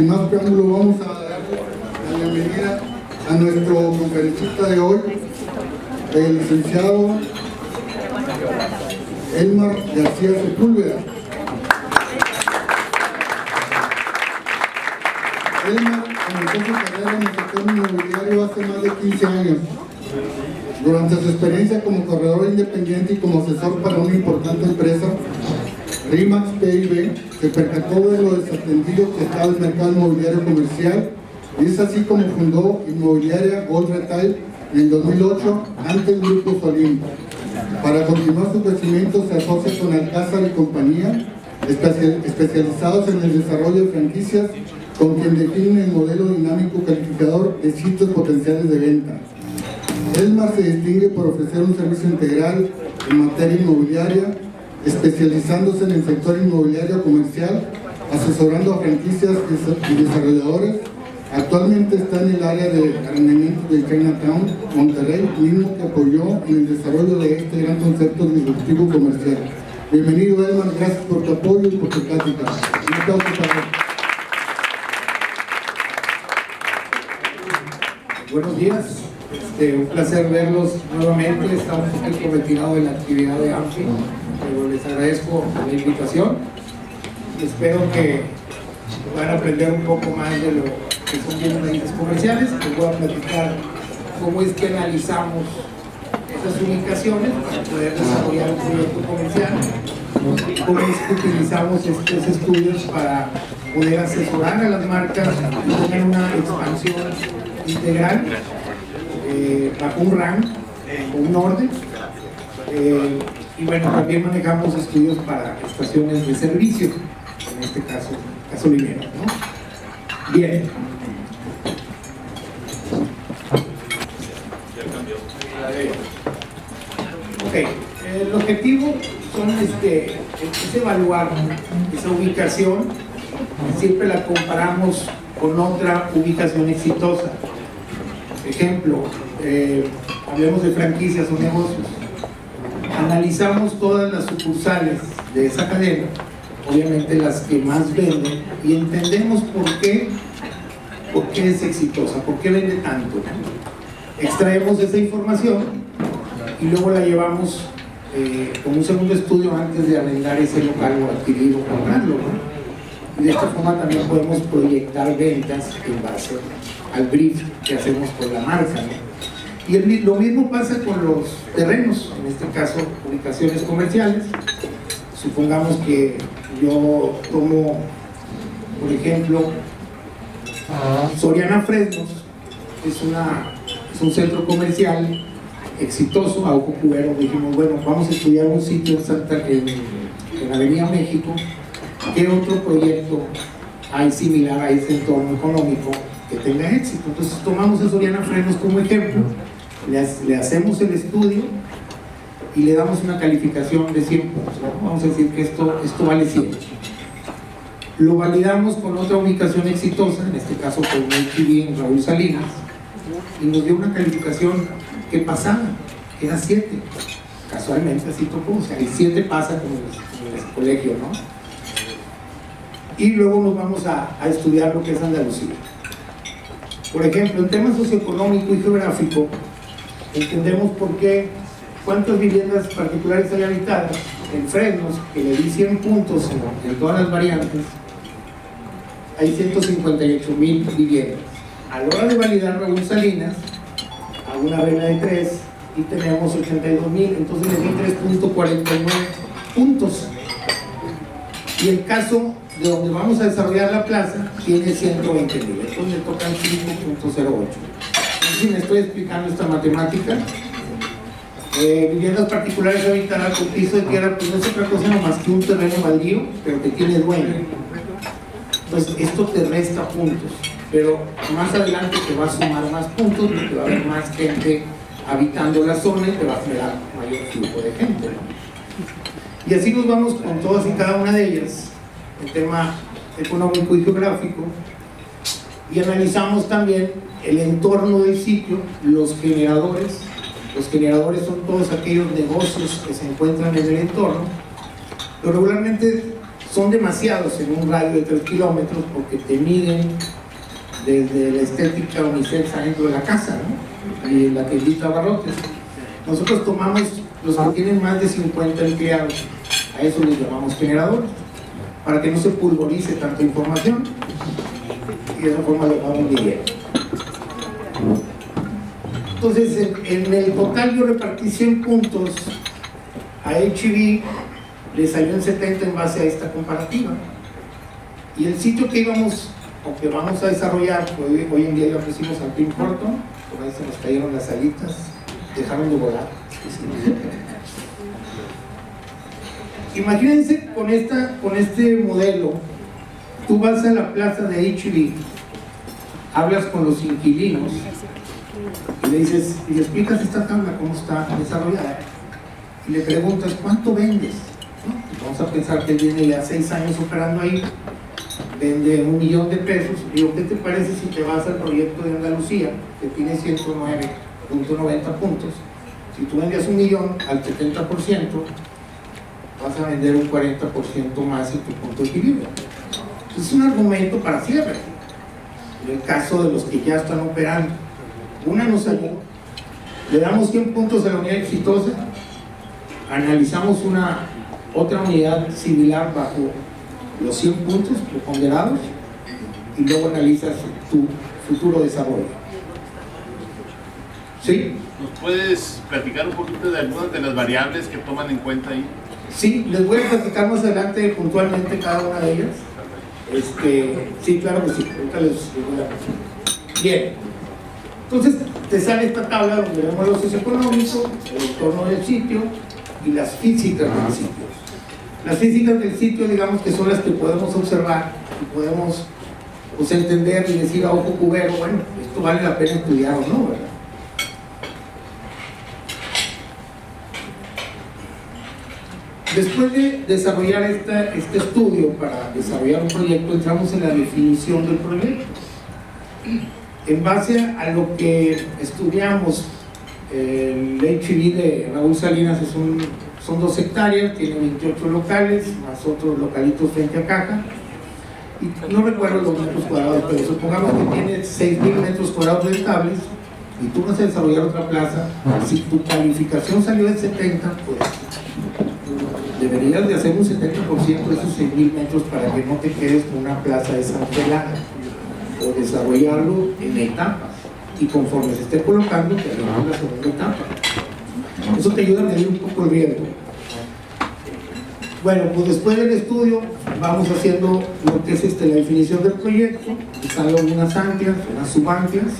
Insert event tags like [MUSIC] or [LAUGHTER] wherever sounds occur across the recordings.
sin más preámbulo, vamos a dar la bienvenida a nuestro conferencista de hoy, el licenciado Elmar García Sepúlveda. Elmar comenzó su carrera en el sector inmobiliario hace más de 15 años. Durante su experiencia como corredor independiente y como asesor para una importante empresa, RIMAX PIB se percató de lo desatendido que estaba el mercado inmobiliario comercial y es así como fundó Inmobiliaria Gold Retail en 2008 ante el Grupo Solín. Para continuar su crecimiento se asocia con Alcázar y compañía, especializados en el desarrollo de franquicias, con quien definen el modelo dinámico calificador de sitios potenciales de venta. Elmar se distingue por ofrecer un servicio integral en materia inmobiliaria, especializándose en el sector inmobiliario comercial, asesorando a franquicias y desarrolladores. Actualmente está en el área de arrendamiento de Chinatown, Monterrey, mismo que apoyó en el desarrollo de este gran concepto disruptivo comercial. Bienvenido, Elmar, gracias por tu apoyo y por tu plática. Buenos días, este, un placer verlos nuevamente. Estamos un poquito retirados de la actividad de AMFI pero les agradezco la invitación y espero que puedan aprender un poco más de lo que son bienes comerciales. Les voy a platicar cómo es que analizamos esas ubicaciones para poder desarrollar un proyecto comercial, cómo es que utilizamos estos estudios para poder asesorar a las marcas y tener una expansión integral eh, un rank, un orden. Y bueno, también manejamos estudios para estaciones de servicio, en este caso gasolineras. ¿no? Bien. Ok, el objetivo este, es evaluar esa ubicación, siempre la comparamos con otra ubicación exitosa. Ejemplo, eh, hablemos de franquicias o negocios analizamos todas las sucursales de esa cadena, obviamente las que más venden, y entendemos por qué, por qué es exitosa, por qué vende tanto. Extraemos esa información y luego la llevamos eh, como un segundo estudio antes de arrendar ese local o adquirir o comprarlo. Y de esta forma también podemos proyectar ventas en base al brief que hacemos por la marca. Y lo mismo pasa con los terrenos, en este caso ubicaciones comerciales. Supongamos que yo tomo, por ejemplo, Soriana Fresnos, es, una, es un centro comercial exitoso, a ojo cubero, dijimos, bueno, vamos a estudiar un sitio en Santa en, en Avenida México, ¿qué otro proyecto hay similar a ese entorno económico que tenga éxito? Entonces tomamos a Soriana Fresnos como ejemplo, le, hacemos el estudio y le damos una calificación de 100 puntos. Vamos a decir que esto, esto vale 100. Lo validamos con otra ubicación exitosa, en este caso con TV en Raúl Salinas, y nos dio una calificación que pasaba, que era 7. Casualmente así tocó, o sea, el 7 pasa como en, el, colegio, ¿no? Y luego nos vamos a, a estudiar lo que es Andalucía. Por ejemplo, en tema socioeconómico y geográfico, entendemos por qué, cuántas viviendas particulares hay habitadas en Fresnos, que le di 100 puntos en, todas las variantes, hay 158 mil viviendas. A la hora de validar Raúl Salinas, hago una regla de 3 y tenemos 82 mil, entonces le di 3.49 puntos. Y el caso de donde vamos a desarrollar la plaza tiene 120 mil, entonces le tocan 5.08 si me estoy explicando esta matemática. Eh, viviendas particulares habitadas con piso de tierra, pues no es otra cosa más que un terreno baldío, pero que tiene dueño. Entonces, esto te resta puntos, pero más adelante te va a sumar más puntos porque va a haber más gente habitando la zona y te va a generar mayor flujo de gente. Y así nos vamos con todas y cada una de ellas, el tema económico y geográfico, y analizamos también el entorno del sitio, los generadores. Los generadores son todos aquellos negocios que se encuentran en el entorno, pero regularmente son demasiados en un radio de 3 kilómetros porque te miden desde la estética unisex dentro de la casa, ¿no? La que invita barrotes. Nosotros tomamos los que tienen más de 50 empleados, a eso les llamamos generadores, para que no se pulverice tanta información y de esa forma le vamos dinero. Entonces, en, el total yo repartí 100 puntos a HIV le salió en 70 en base a esta comparativa. Y el sitio que íbamos o que vamos a desarrollar, hoy, en día ya ofrecimos al Tim Horton, por ahí se nos cayeron las alitas, dejaron de volar. Imagínense con, esta, con este modelo, tú vas a la plaza de HB, hablas con los inquilinos y le dices, y le explicas esta tabla, cómo está desarrollada, y le preguntas, ¿cuánto vendes? Vamos a pensar que viene ya seis años operando ahí, vende un millón de pesos. Digo, ¿qué te parece si te vas al proyecto de Andalucía, que tiene 109.90 puntos? Si tú vendes un millón al 70%, vas a vender un 40% más en tu punto de equilibrio. Es un argumento para cierre. En el caso de los que ya están operando, una nos salió, le damos 100 puntos a la unidad exitosa, analizamos una otra unidad similar bajo los 100 puntos ponderados y luego analizas tu futuro desarrollo. ¿Sí? ¿Nos puedes platicar un poquito de algunas de las variables que toman en cuenta ahí? Sí, les voy a platicar más adelante puntualmente cada una de ellas. Este, sí, claro que sí, ahorita les, voy a Bien, entonces te sale esta tabla donde vemos los socioeconómicos, el entorno del sitio y las físicas del sitio. Las físicas del sitio, digamos que son las que podemos observar y podemos pues, entender y decir a ojo cubero, bueno, esto vale la pena estudiar o no, ¿verdad? Después de desarrollar este estudio para desarrollar un proyecto, entramos en la definición del proyecto. En base a lo que estudiamos, el HIV de Raúl Salinas son dos hectáreas, tiene 28 locales, más otros localitos frente a caja. Y no recuerdo los metros cuadrados, pero supongamos que tiene 6.000 metros cuadrados rentables y tú vas a desarrollar otra plaza. Si tu calificación salió de 70, pues deberías de hacer un 70% de esos 6.000 metros para que no te quedes con una plaza desangelada o desarrollarlo en etapas y conforme se esté colocando te la segunda etapa. Eso te ayuda a medir un poco el riesgo. Bueno, pues después del estudio vamos haciendo lo que es este, la definición del proyecto, están unas anclas, unas subanclas.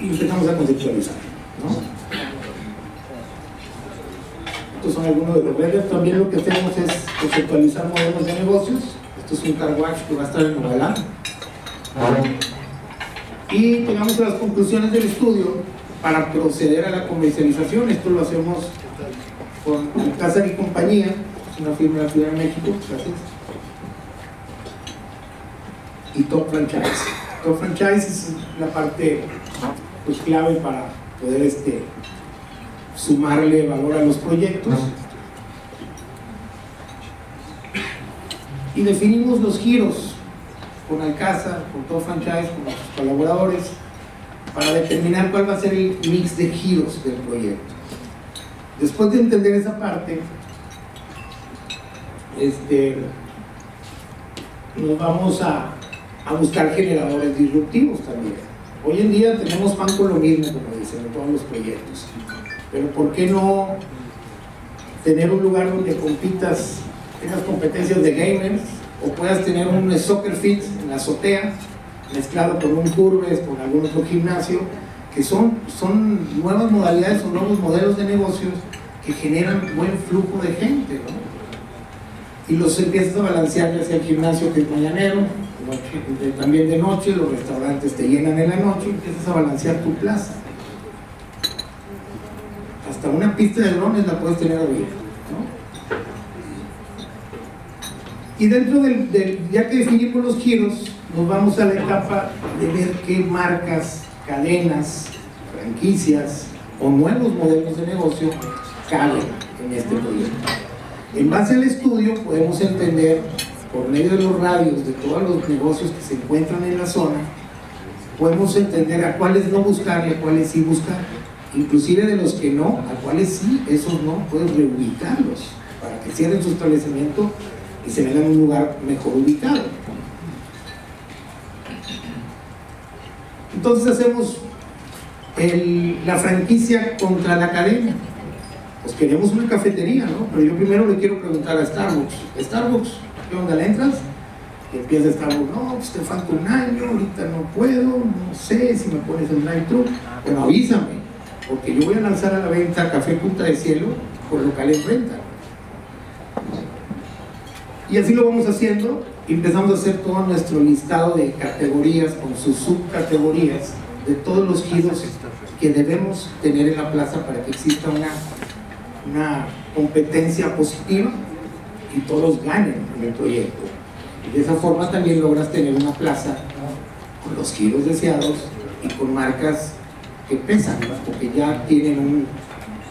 Y empezamos a conceptualizar. Estos son algunos de los redes. También lo que hacemos es conceptualizar modelos de negocios. Esto es un car que va a estar en Nueva y llegamos a las conclusiones del estudio para proceder a la comercialización. Esto lo hacemos con Casa y Compañía, una firma de la Ciudad de México, gracias. Y Top Franchise. Top Franchise es la parte pues, clave para poder este, sumarle valor a los proyectos. Y definimos los giros con Alcázar, con todo franchise, con nuestros colaboradores, para determinar cuál va a ser el mix de giros del proyecto. Después de entender esa parte, este, nos vamos a, a buscar generadores disruptivos también. Hoy en día tenemos pan con lo mismo, como dicen, en todos los proyectos. Pero ¿por qué no tener un lugar donde compitas, tengas competencias de gamers, o puedas tener un soccer fit en la azotea, mezclado con un curves, con algún otro gimnasio, que son, son nuevas modalidades, son nuevos modelos de negocios que generan buen flujo de gente, ¿no? Y los empiezas a balancear hacia el gimnasio que es mañanero, también de noche, los restaurantes te llenan en la noche, empiezas a balancear tu plaza. Hasta una pista de drones la puedes tener abierta. Y dentro del, ya que definimos los giros, nos vamos a la etapa de ver qué marcas, cadenas, franquicias o nuevos modelos de negocio caben en este proyecto. En base al estudio podemos entender, por medio de los radios de todos los negocios que se encuentran en la zona, podemos entender a cuáles no buscar y a cuáles sí buscar. Inclusive de los que no, a cuáles sí, esos no, puedes reubicarlos para que cierren su establecimiento y se vengan a un lugar mejor ubicado. Entonces hacemos la franquicia contra la cadena. Pues queremos una cafetería, ¿no? Pero yo primero le quiero preguntar a Starbucks, Starbucks, ¿qué onda? ¿Le entras? Y empieza Starbucks, no, pues te falta un año, ahorita no puedo, no sé si me pones el drive-thru. Bueno, avísame, porque yo voy a lanzar a la venta Café Punta de Cielo por local en renta. Y así lo vamos haciendo, y empezamos a hacer todo nuestro listado de categorías con sus subcategorías de todos los giros que debemos tener en la plaza para que exista una, una competencia positiva y todos ganen en el proyecto. Y de esa forma también logras tener una plaza con los giros deseados y con marcas que pesan, porque ya tienen un,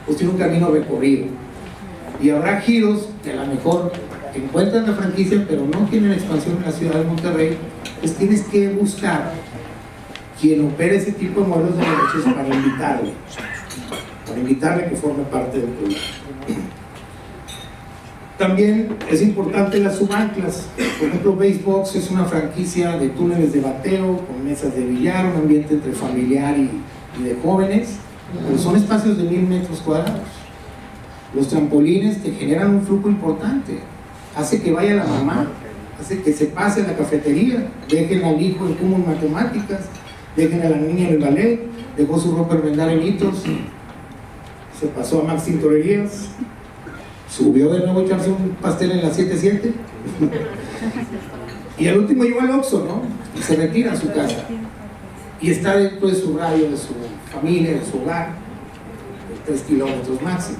pues un camino recorrido. Y habrá giros que a lo mejor encuentran la franquicia pero no tienen expansión en la ciudad de Monterrey, pues tienes que buscar quien opere ese tipo de modelos de negocios para invitarle, para invitarle que forme parte del proyecto. También es importante las subanclas. Por ejemplo, Basebox es una franquicia de túneles de bateo, con mesas de billar, un ambiente entre familiar y, y de jóvenes, pero son espacios de mil metros cuadrados. Los trampolines te generan un flujo importante. Hace que vaya la mamá, hace que se pase a la cafetería, dejen al hijo en cúmulo matemáticas, dejen a la niña en el ballet, dejó su ropa vendar en hitos, se pasó a Max Tintorerías, subió de nuevo a echarse un pastel en la 7-7 y al último llegó al Oxxo, ¿no? Y se retira a su casa y está dentro de su radio, de su familia, de su hogar, de 3 kilómetros máximo.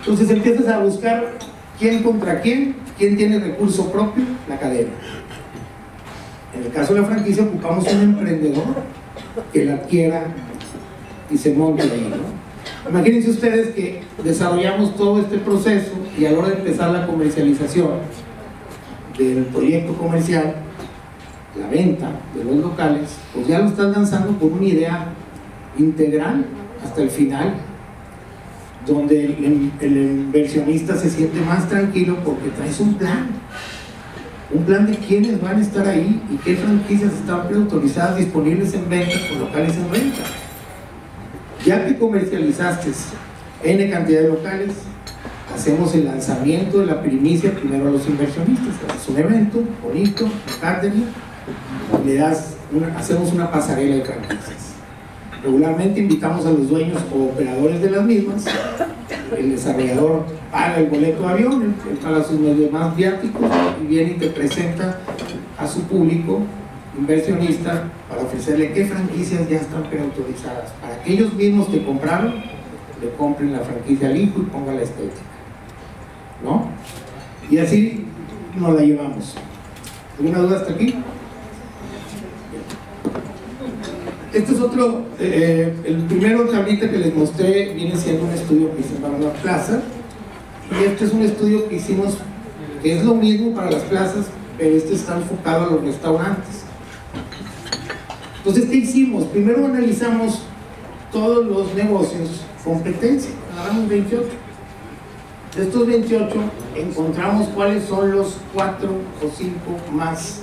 Entonces empiezas a buscar quién contra quién, quién tiene recurso propio, la cadena. En el caso de la franquicia ocupamos un emprendedor que la adquiera y se monte ahí. Imagínense ustedes que desarrollamos todo este proceso y a la hora de empezar la comercialización del proyecto comercial, la venta de los locales, pues ya lo estás lanzando con una idea integral hasta el final, donde el, inversionista se siente más tranquilo porque traes un plan, un plan de quiénes van a estar ahí y qué franquicias están preautorizadas disponibles en venta con locales en venta. Ya que comercializaste N cantidad de locales, hacemos el lanzamiento de la primicia primero a los inversionistas. Es un evento bonito, Cárdenas, le das hacemos una pasarela de franquicias. Regularmente invitamos a los dueños o operadores de las mismas. El desarrollador paga el boleto avión, él paga sus medios más viáticos y viene y te presenta a su público inversionista para ofrecerle qué franquicias ya están preautorizadas, para que ellos mismos que compraron le compren la franquicia al hijo y pongan la estética. ¿No? Y así nos la llevamos. ¿Alguna duda hasta aquí? Este es otro, eh, el primero tablita que les mostré viene siendo un estudio que hice para la plaza y este es un estudio que hicimos que es lo mismo para las plazas, pero este está enfocado a los restaurantes. Entonces, ¿qué hicimos? Primero analizamos todos los negocios competencia, agarramos 28. De estos 28 encontramos cuáles son los 4 o 5 más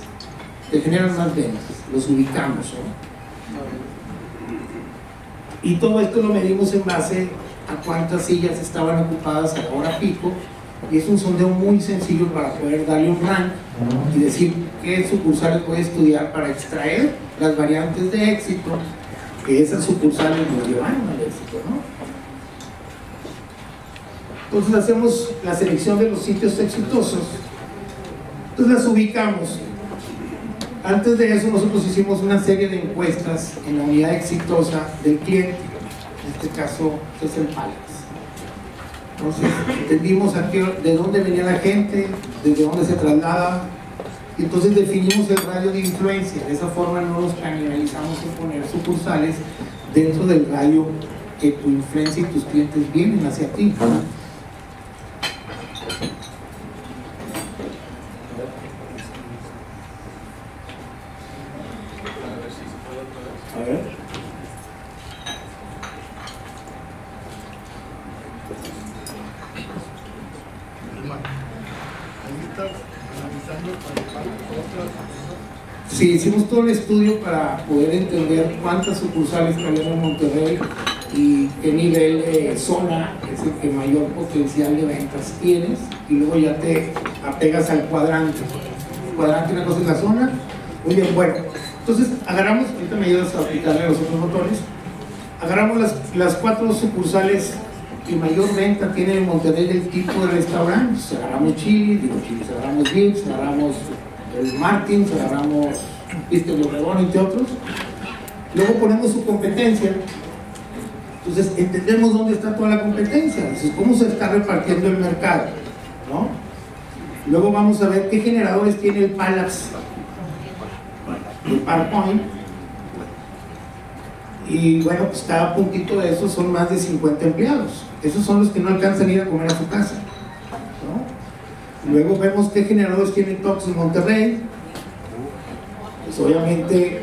que generan más ventas, los ubicamos. ¿no? Y todo esto lo medimos en base a cuántas sillas estaban ocupadas a la hora pico y es un sondeo muy sencillo para poder darle un rank y decir qué sucursales puede estudiar para extraer las variantes de éxito que esas sucursales nos llevaron al éxito. Entonces hacemos la selección de los sitios exitosos, entonces las ubicamos. Antes de eso nosotros hicimos una serie de encuestas en la unidad exitosa del cliente, en este caso el Palace. Entonces entendimos a qué- de dónde venía la gente, desde dónde se traslada, y entonces definimos el radio de influencia. De esa forma no nos canibalizamos en poner sucursales dentro del radio que tu influencia y tus clientes vienen hacia ti. Sí, hicimos todo el estudio para poder entender cuántas sucursales tenemos en Monterrey y qué nivel zona es el que mayor potencial de ventas tienes y luego ya te apegas al cuadrante. El cuadrante una cosa es la zona. Muy bien, bueno. Entonces agarramos, ahorita me ayudas a aplicarle los otros botones, agarramos las, las cuatro sucursales que mayor venta tiene en Monterrey del tipo de restaurante. Agarramos Chili, digo Chili, si agarramos Vips, si agarramos el Martins, agarramos los Obregón, entre otros. Luego ponemos su competencia. Entonces entendemos dónde está toda la competencia, entonces cómo se está repartiendo el mercado. ¿no? Luego vamos a ver qué generadores tiene el Palace, el PowerPoint. Y bueno, pues cada puntito de esos son más de 50 empleados. Esos son los que no alcanzan a ir a comer a su casa. Luego vemos qué generadores tiene Tox en Monterrey. Pues obviamente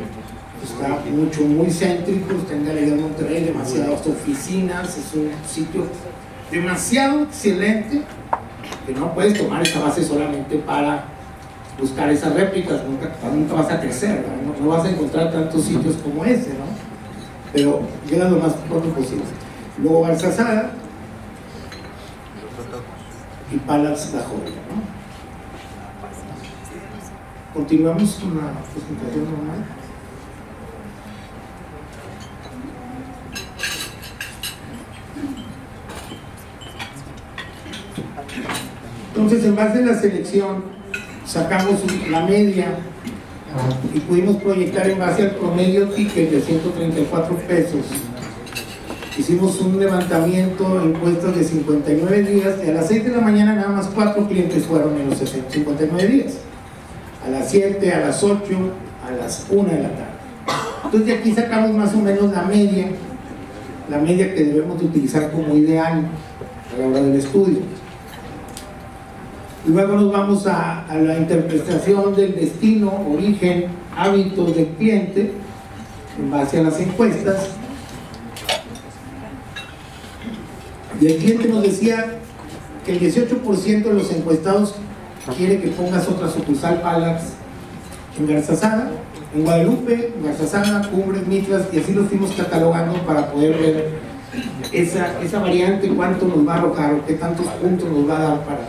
está mucho, muy céntrico, está en Galería de Monterrey, demasiadas oficinas, es un sitio demasiado excelente que no puedes tomar esta base solamente para buscar esas réplicas, nunca, nunca vas a crecer, ¿no? no, vas a encontrar tantos sitios como ese, ¿no? pero llega lo más pronto posible. Luego Barzazada y Palas La Joya. ¿no? Continuamos con la presentación normal. Entonces, en base a la selección, sacamos la media y pudimos proyectar en base al promedio ticket de 134 pesos. Hicimos un levantamiento en encuestas de 59 días y a las 6 de la mañana nada más 4 clientes fueron en los 59 días. A las 7, a las 8, a las 1 de la tarde. Entonces de aquí sacamos más o menos la media, la media que debemos de utilizar como ideal a la hora del estudio. Luego nos vamos a, a, la interpretación del destino, origen, hábitos del cliente en base a las encuestas. Y el cliente nos decía que el 18% de los encuestados quiere que pongas otra sucursal Palax en Garzazada, en Guadalupe, Garzazada, Cumbres, Mitras, y así lo fuimos catalogando para poder ver esa, esa variante, cuánto nos va a arrojar qué tantos puntos nos va a dar para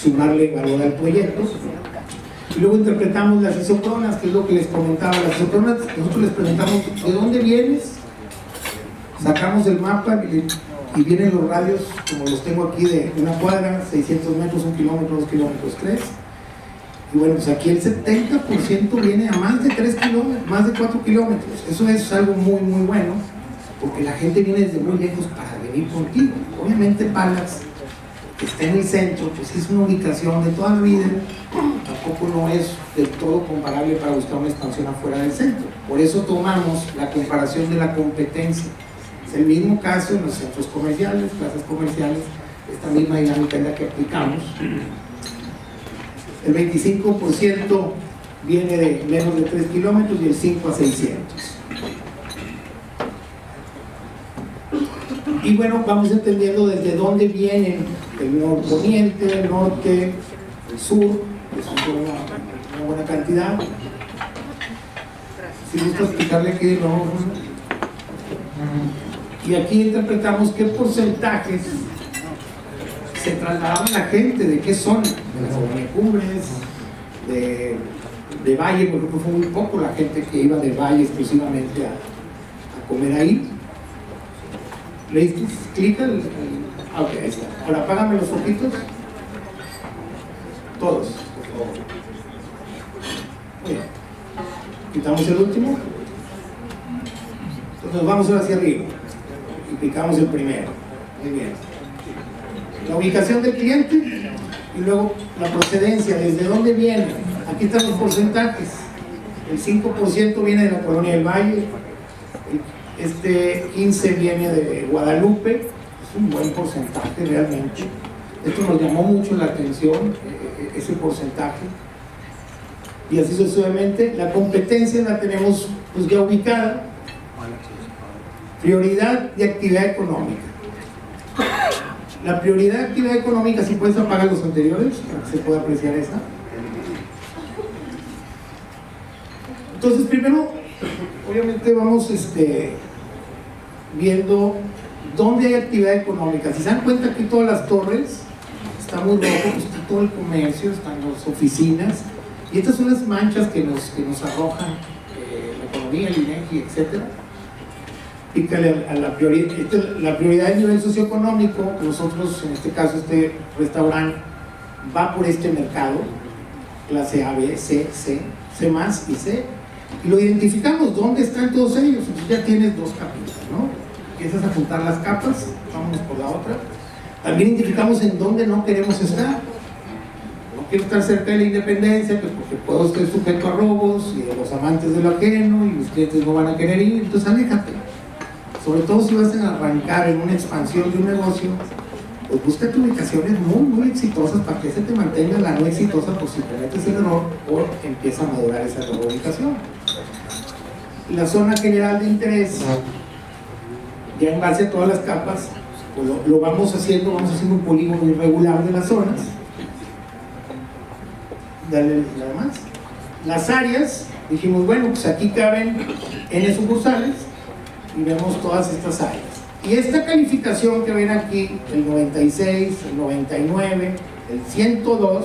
sumarle valor al proyecto. Y luego interpretamos las isocronas, que es lo que les comentaba. Las isocronas, nosotros les preguntamos, ¿de dónde vienes? Sacamos el mapa y, y, vienen los radios, como los tengo aquí, de una cuadra, 600 metros, un kilómetro, dos kilómetros, tres. Y bueno, pues aquí el 70% viene a más de 3 kilómetros, más de 4 kilómetros. Eso es algo muy, muy bueno, porque la gente viene desde muy lejos para venir contigo. Obviamente Palas que está en el centro, pues es una ubicación de toda la vida, tampoco no es del todo comparable para buscar una expansión afuera del centro. Por eso tomamos la comparación de la competencia. El mismo caso en los centros comerciales, plazas comerciales, esta misma dinámica es la que aplicamos. El 25% viene de menos de 3 kilómetros y el 5 a 600. Y bueno, vamos entendiendo desde dónde vienen el norponiente, el norte, el sur, que son una, buena cantidad. Si gusta explicarle qué no. Y aquí interpretamos qué porcentajes se trasladaba la gente, de qué zona, de las zona de de, Valle, por ejemplo, fue muy poco la gente que iba de Valle exclusivamente a, comer ahí. ¿Le diste Ah, ok, ahí está. Ahora apágame los ojitos. Todos, por favor. Bien. Quitamos el último. Entonces vamos ahora hacia arriba. Y picamos el primero. Muy bien. La ubicación del cliente y luego la procedencia, desde dónde viene. Aquí están los porcentajes. El 5% viene de la colonia del Valle, este 15 viene de Guadalupe, es un buen porcentaje realmente. Esto nos llamó mucho la atención, eh, ese porcentaje. Y así sucesivamente, la competencia la tenemos pues, ya ubicada. Prioridad de actividad económica. La prioridad de actividad económica, si puedes apagar los anteriores, para que se pueda apreciar esa. Entonces, primero, obviamente vamos este, viendo dónde hay actividad económica. Si se dan cuenta aquí todas las torres, está muy pues todo el comercio, están las oficinas, y estas son las manchas que nos, que nos arrojan eh, la economía, el INEGI, etc. Pícale a la prioridad, la prioridad a nivel socioeconómico, nosotros en este caso este restaurante va por este mercado, clase A, B, C, C, C más y C, y lo identificamos, ¿dónde están todos ellos? Entonces ya tienes dos capitas, ¿no? Empiezas a juntar las capas, vámonos por la otra. También identificamos en dónde no queremos estar. No quiero estar cerca de la independencia, pues porque puedo estar sujeto a robos y de los amantes de lo ajeno y mis clientes no van a querer ir, entonces aléjate. Sobre todo si vas a arrancar en una expansión de un negocio, pues busca ubicaciones muy, muy exitosas para que se te mantenga la no exitosa, pues si cometes el error o empieza a madurar esa nueva ubicación. La zona general de interés, ya en base a todas las capas, pues lo, vamos haciendo, vamos haciendo un polígono irregular de las zonas. Dale nada más. Las áreas, dijimos, bueno, pues aquí caben N sucursales y vemos todas estas áreas. Y esta calificación que ven aquí, el 96, el 99, el 102,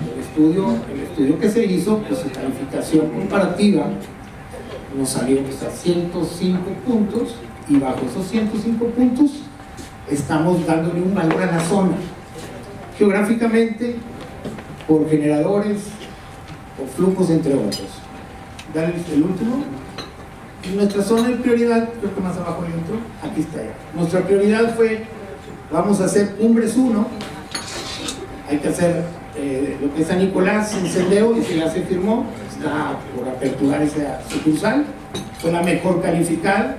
el estudio, el estudio que se hizo, pues su calificación comparativa nos salió pues, a 105 puntos y bajo esos 105 puntos estamos dándole un valor a la zona. Geográficamente, por generadores o flujos entre otros. Dale el último nuestra zona de prioridad, creo que más abajo dentro, aquí está ya. Nuestra prioridad fue, vamos a hacer Cumbres 1, hay que hacer eh, lo que es San Nicolás en Sendeo, y se ya se firmó, está por aperturar esa sucursal, fue la mejor calificada.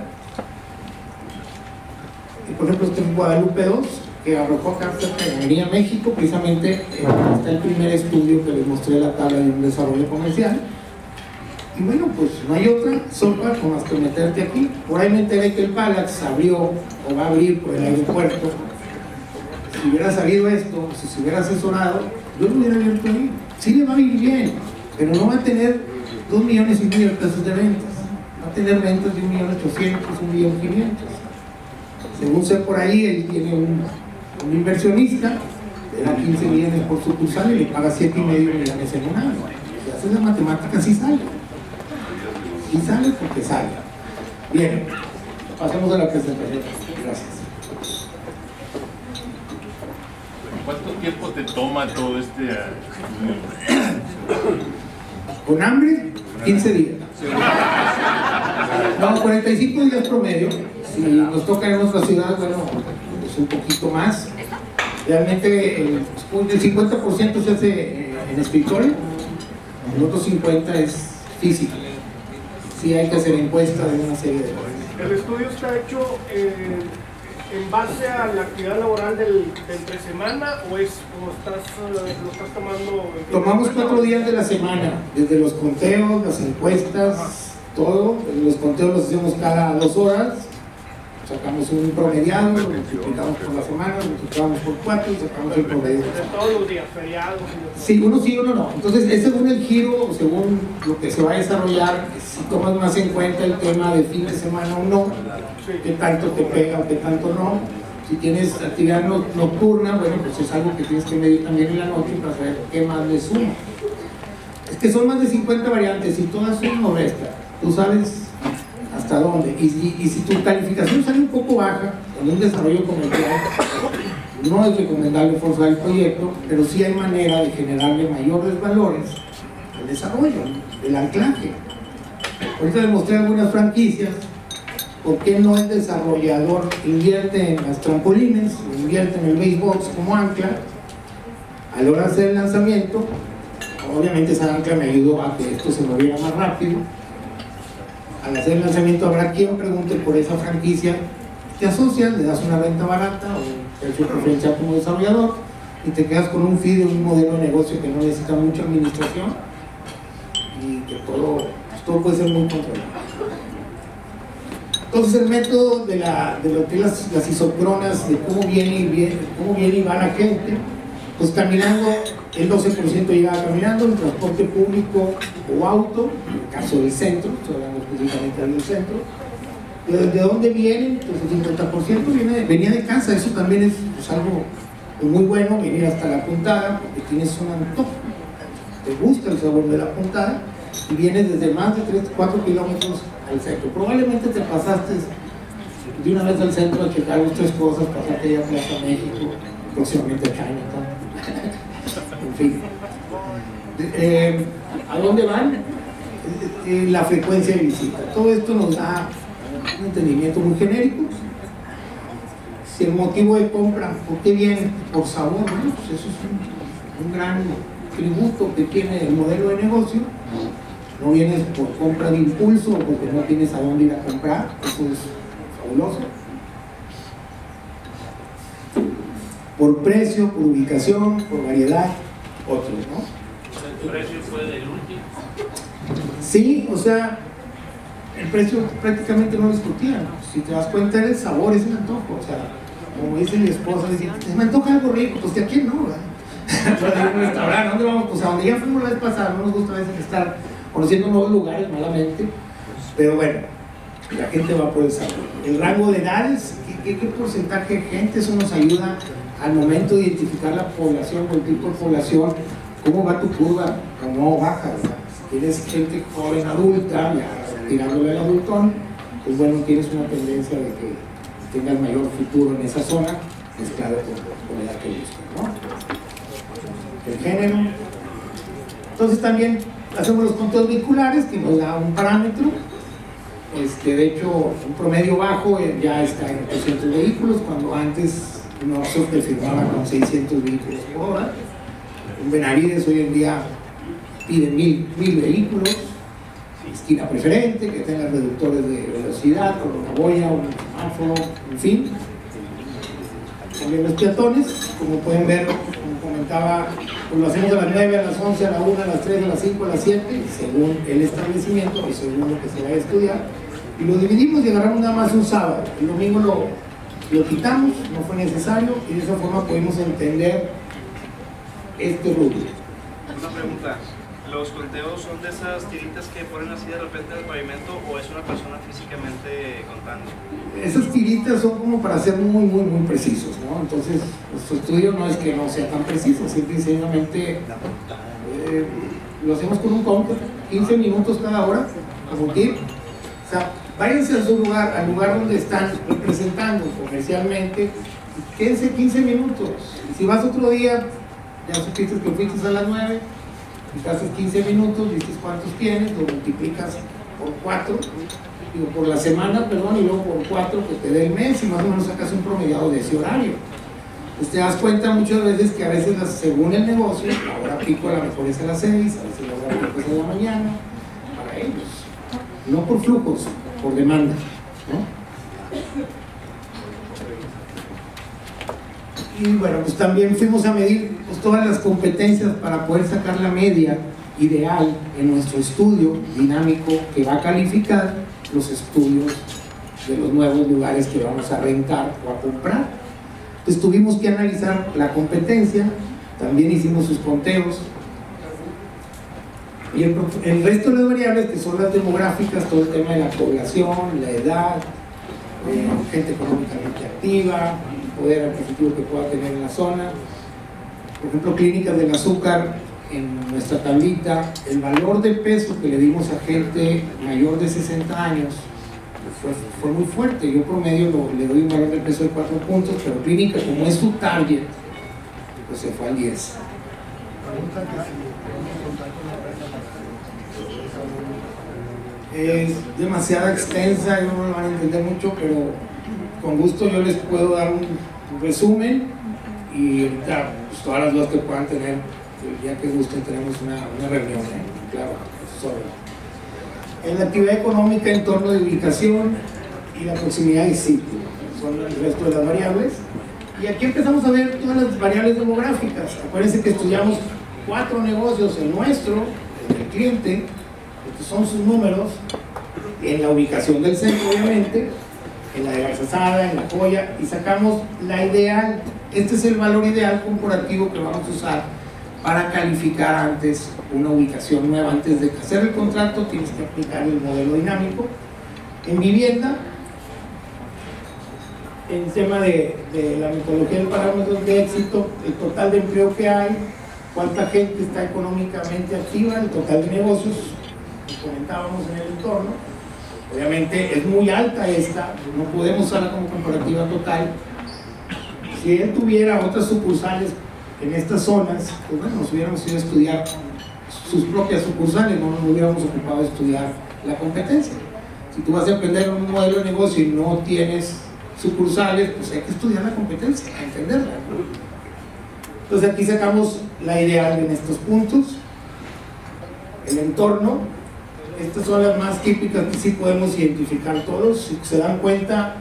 Y por ejemplo, este es Guadalupe 2, que arrojó acá cerca de México, precisamente eh, está el primer estudio que les mostré la tabla de un desarrollo comercial y bueno, pues no hay otra sopa con más que meterte aquí. Por ahí me enteré que el Palax abrió o va a abrir por el aeropuerto. Si hubiera salido esto, si se hubiera asesorado, yo lo hubiera abierto ahí. Sí le va a ir bien, pero no va a tener dos millones y medio de pesos de ventas. Va a tener ventas de un millón ochocientos, un millón quinientos. Según sé por ahí, él tiene un, inversionista, le da 15 millones por sucursal y le paga siete y medio millones en un año. Si haces la matemática, sí sale y sale porque sale. Bien, pasemos a la presentación. Gracias. ¿Cuánto tiempo te toma todo este Con hambre, 15 días. No, 45 días promedio. Si nos toca en nuestra ciudad, bueno, es un poquito más. Realmente el, 50% se hace en escritorio, el otro 50% es físico sí hay que hacer encuestas de una serie de cosas. ¿El estudio está hecho eh, en base a la actividad laboral del, entre semana o, es, o estás, eh, lo estás tomando? Tomamos cuatro días de la semana, desde los conteos, las encuestas, todo. Los conteos los hacemos cada dos horas sacamos un promediado, lo multiplicamos por la semana, lo multiplicamos por cuatro y sacamos el promedio. De todos los días, feriados. Sí, uno sí, uno no. Entonces, es según el giro, según lo que se va a desarrollar, si tomas más en cuenta el tema de fin de semana o no, qué tanto te pega o qué tanto no. Si tienes actividad nocturna, bueno, pues es algo que tienes que medir también en la noche para saber qué más le suma. Es que son más de 50 variantes y todas son o resta. Tú sabes hasta dónde. Y, si tu calificación sale un poco baja en un desarrollo comercial, no es recomendable forzar el proyecto, pero sí hay manera de generarle mayores valores al desarrollo, el anclaje. Ahorita les mostré algunas franquicias, ¿por qué no el desarrollador invierte en las trampolines, invierte en el basebox como ancla? A la hora de hacer el lanzamiento, obviamente esa ancla me ayudó a que esto se moviera más rápido, al hacer el lanzamiento habrá quien pregunte por esa franquicia, te asocias, le das una renta barata o precio preferencial como desarrollador y te quedas con un fee de un modelo de negocio que no necesita mucha administración y que todo, pues, todo puede ser muy controlado. Entonces el método de, la, de lo las, las isocronas, de cómo viene, cómo viene y va la gente, pues caminando, el 12% llegaba caminando, en transporte público o auto, en el caso del centro, estoy hablando específicamente del centro. ¿De, de dónde vienen? Pues el 50% viene, venía de casa, eso también es pues, algo muy bueno, venir hasta la puntada, porque tienes un antojo, te gusta el sabor de la puntada, y vienes desde más de 3, 4 kilómetros al centro. Probablemente te pasaste de una vez al centro a checar tres cosas, pasaste ya a México, próximamente a Chinatown. Eh, ¿A dónde van? Eh, eh, la frecuencia de visita. Todo esto nos da un entendimiento muy genérico. Si el motivo de compra, ¿por qué viene? Por sabor, pues eso es un, un gran tributo que tiene el modelo de negocio no vienes por compra de impulso o porque no tienes a dónde ir a comprar, eso es fabuloso. Por precio, por ubicación, por variedad, otros, ¿no? ¿El precio fue del último? Sí, o sea, el precio prácticamente no discutía. Si te das cuenta, era el sabor, es el antojo. O sea, como dice mi esposa, dice, me antoja algo rico, pues de aquí no, ¿verdad? [LAUGHS] un restaurante, ¿dónde vamos? Pues a donde ya fuimos la vez pasada, no nos gusta a veces estar conociendo nuevos lugares malamente, pero bueno, la gente va por el sabor. El rango de edades, ¿qué, qué, porcentaje de gente? Eso nos ayuda al momento de identificar la población o el tipo de población, cómo va tu curva, cómo baja, ¿verdad? Si tienes gente joven, adulta, ya tirándole al adultón, pues bueno, tienes una tendencia de que tengas mayor futuro en esa zona, mezclado con, con la edad que buscas, ¿no? El género. Entonces también hacemos los conteos vehiculares que nos da un parámetro este, de hecho un promedio bajo eh, ya está en 200 vehículos cuando antes no se firmaba con 600 vehículos por hora en Benavides hoy en día piden mil, mil vehículos esquina preferente, que tenga reductores de velocidad, con una boya, un semáforo, en fin. También los peatones, como pueden ver, como comentaba pues lo hacemos a las 9, a las 11, a las 1, a las 3, a las 5, a las 7, según el establecimiento y según lo que se vaya a estudiar. Y lo dividimos y agarramos nada más un sábado. El domingo lo, lo quitamos, no fue necesario, y de esa forma pudimos entender este rubro. Una pregunta. ¿Los conteos son de esas tiritas que ponen así de repente en el pavimento o es una persona físicamente contando? Esas tiritas son como para ser muy, muy, muy precisos, ¿no? Entonces, nuestro estudio no es que no sea tan preciso, simple y sencillamente eh, lo hacemos con un counter, 15 minutos cada hora, como tip. O sea, váyanse a su lugar, al lugar donde están representando comercialmente, quédense 15 minutos. Si vas otro día, ya supiste que fuiste a las 9, y haces 15 minutos, dices cuántos tienes, lo multiplicas por 4, digo, por la semana, perdón, y luego por 4 que te dé el mes y más o menos sacas un promediado de ese horario. Pues te das cuenta muchas veces que a veces según el negocio, la hora pico a lo mejor es a las 6, a veces la hora pico es a la mañana, para ellos. No por flujos, por demanda. ¿no? Y bueno, pues también fuimos a medir pues, todas las competencias para poder sacar la media ideal en nuestro estudio dinámico que va a calificar los estudios de los nuevos lugares que vamos a rentar o a comprar. Entonces tuvimos que analizar la competencia, también hicimos sus conteos. Y el, el resto de las variables, que son las demográficas, todo el tema de la población, la edad, eh, gente económicamente activa, poder adquisitivo que pueda tener en la zona. Por ejemplo, clínicas del azúcar en nuestra tablita, el valor de peso que le dimos a gente mayor de 60 años fue, fue muy fuerte. Yo promedio le doy un valor de peso de 4 puntos, pero clínica como es su target, pues se fue al 10. Es demasiado extensa, no me van a entender mucho, pero con gusto yo les puedo dar un, resumen y ahorita pues, todas las dudas que puedan tener, ya que gusten tenemos una, una reunión, ¿eh? claro, sobre. es la actividad económica en torno de ubicación y la proximidad de sitio. Son el resto de las variables. Y aquí empezamos a ver todas las variables demográficas. Acuérdense que estudiamos cuatro negocios, el nuestro, el del cliente, son sus números, en la ubicación del centro obviamente, en la de Garzazada, en la joya, y sacamos la ideal. Este es el valor ideal corporativo que vamos a usar para calificar antes una ubicación nueva. Antes de hacer el contrato tienes que aplicar el modelo dinámico. En vivienda, en tema de, la metodología de parámetros de éxito, el total de empleo que hay, cuánta gente está económicamente activa, el total de negocios comentábamos en el entorno. Obviamente es muy alta esta, no podemos usarla como comparativa total. Si él tuviera otras sucursales en estas zonas, pues bueno, nos hubiéramos ido a estudiar sus propias sucursales, no nos hubiéramos ocupado de estudiar la competencia. Si tú vas a emprender un modelo de negocio y no tienes sucursales, pues hay que estudiar la competencia, entenderla. Entonces aquí sacamos la ideal en estos puntos. El entorno, estas son las más típicas que sí podemos identificar todos. Si se dan cuenta,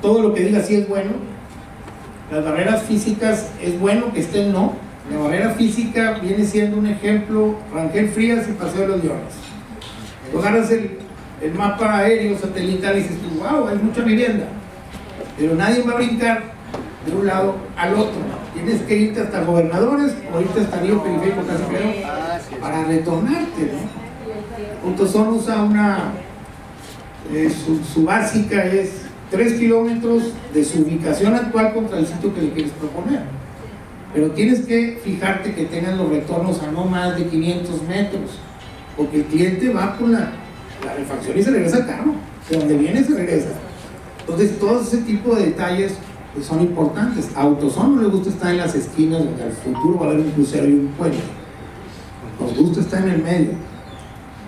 todo lo que diga sí es bueno. Las barreras físicas es bueno que estén no. La barrera física viene siendo un ejemplo, Rangel Frías y Paseo de los Leones. Tú agarras el, el mapa aéreo satelital y dices, wow, hay mucha vivienda. Pero nadie va a brincar de un lado al otro. Tienes que irte hasta gobernadores o irte hasta Río Periférico casi creo, para retornarte. ¿no? Autoson usa una, eh, su, su básica es 3 kilómetros de su ubicación actual contra el sitio que le quieres proponer. Pero tienes que fijarte que tengan los retornos a no más de 500 metros, porque el cliente va por la, la refacción y se regresa al carro. De donde viene se regresa. Entonces, todo ese tipo de detalles pues, son importantes. A Autoson no le gusta estar en las esquinas donde al futuro va a haber un crucero y un puente. Nos gusta estar en el medio.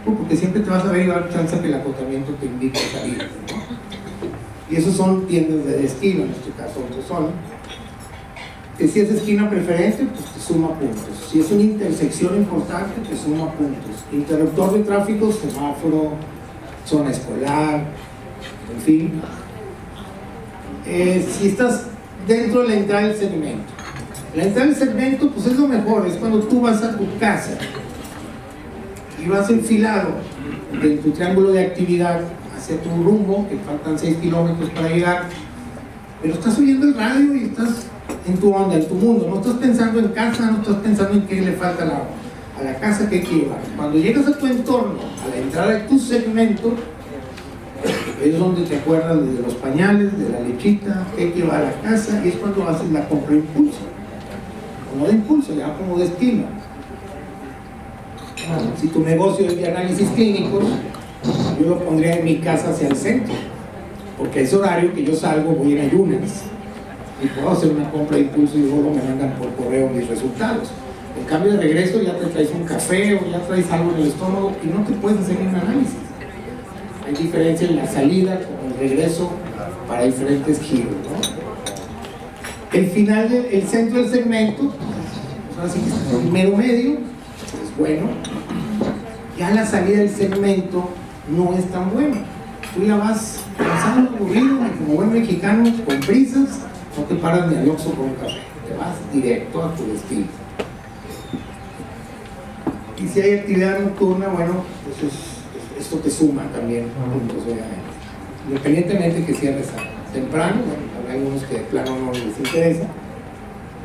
Porque siempre te vas a ver y va a dar chance que el acotamiento te invite a salir. Y esos son tiendas de destino, en este caso Autoson. Que si es esquina preferente, pues te suma puntos. Si es una intersección importante, te suma puntos. Interruptor de tráfico, semáforo, zona escolar, en fin. Eh, si estás dentro de la entrada del segmento. La entrada del segmento, pues es lo mejor, es cuando tú vas a tu casa y vas enfilado en tu triángulo de actividad hacia tu rumbo, que faltan 6 kilómetros para llegar, pero estás oyendo el radio y estás en tu onda, en tu mundo, no estás pensando en casa, no estás pensando en qué le falta la, a la casa que hay que llevar. Cuando llegas a tu entorno, a la entrada de tu segmento, es donde te acuerdas de los pañales, de la lechita, que hay que llevar a la casa, y es cuando haces la compra impulso. Como de impulso, ya como destino. Si tu negocio es de análisis clínicos, yo lo pondría en mi casa hacia el centro, porque es horario que yo salgo, voy en ayunas, y puedo hacer una compra de impulso y luego me mandan por correo mis resultados. En cambio de regreso ya te traes un café o ya traes algo en el estómago y no te puedes hacer un análisis. Hay diferencia en la salida con el regreso para diferentes giros. El final, del, el centro del segmento, pues el mero medio, es bueno. Ya la salida del segmento no es tan buena. Tú ya vas pasando aburrido, como buen mexicano, con prisas, no te paras ni al Oxxo con un café, te vas directo a tu destino. Y si hay actividad nocturna, bueno, pues es, esto te suma también puntos, obviamente. Independientemente que cierres temprano, bueno, hay algunos que de plano no les interesa,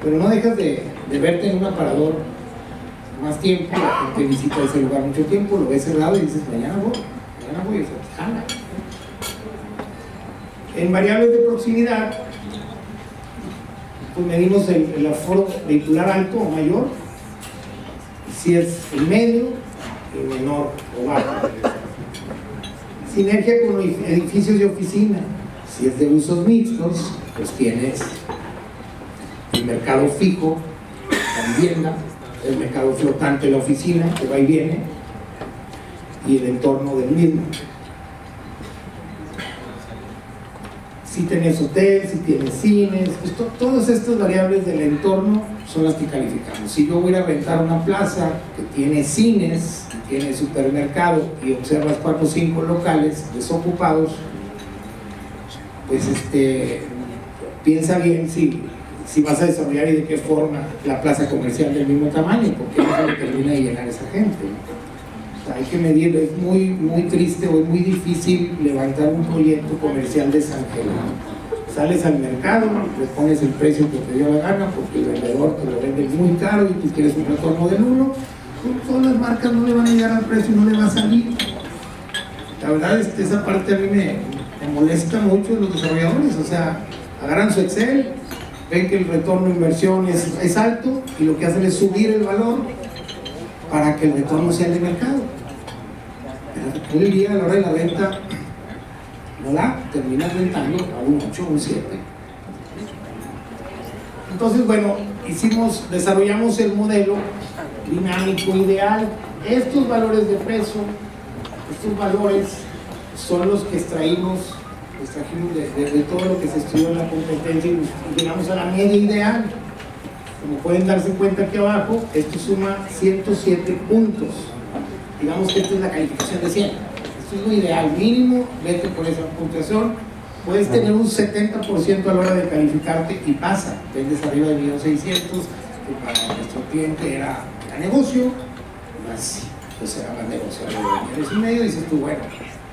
pero no dejas de, de verte en un aparador más tiempo, la gente visita ese lugar mucho tiempo, lo ves cerrado y dices, mañana voy, mañana voy, o sea, te jala. En variables de proximidad, pues medimos el, el aforo vehicular alto o mayor, si es el medio, el menor o bajo. Sinergia con edificios de oficina, si es de usos mixtos, pues tienes el mercado fijo, la vivienda, el mercado flotante, la oficina, que va y viene, y el entorno del mismo. si tienes hotel, si tienes cines, pues to- todas estas variables del entorno son las que calificamos. Si yo voy a rentar una plaza que tiene cines, tiene supermercado y observas cuatro o cinco locales desocupados, pues este, piensa bien si, si vas a desarrollar y de qué forma la plaza comercial del mismo tamaño, porque no se termina de llenar esa gente. hay que medir, es muy, muy triste o es muy difícil levantar un proyecto comercial desangelado. Sales al mercado, le pones el precio que te dio la gana, porque el vendedor te lo vende muy caro y tú quieres un retorno del uno, pues todas las marcas no le van a llegar al precio no le va a salir. La verdad es que esa parte a mí me, molesta mucho de los desarrolladores, o sea, agarran su Excel, ven que el retorno de inversión es, es alto y lo que hacen es subir el valor para que el retorno sea el de mercado. Hoy día a la hora de la venta no la terminas rentando a un 8 o un 7. Entonces, bueno, hicimos, desarrollamos el modelo dinámico ideal. Estos valores de peso, estos valores son los que extraímos, extrajimos de, de- todo lo que se estudió en la competencia y llegamos a la media ideal. Como pueden darse cuenta aquí abajo, esto suma 107 puntos. Digamos que esta es la calificación de 100. Esto es lo ideal, mínimo, vete por esa puntuación. Puedes tener un 70% a la hora de calificarte y pasa. Vendes arriba de 1.600.000, que para nuestro cliente era, era negocio, pues era más negocio, y medio, dices tú, bueno,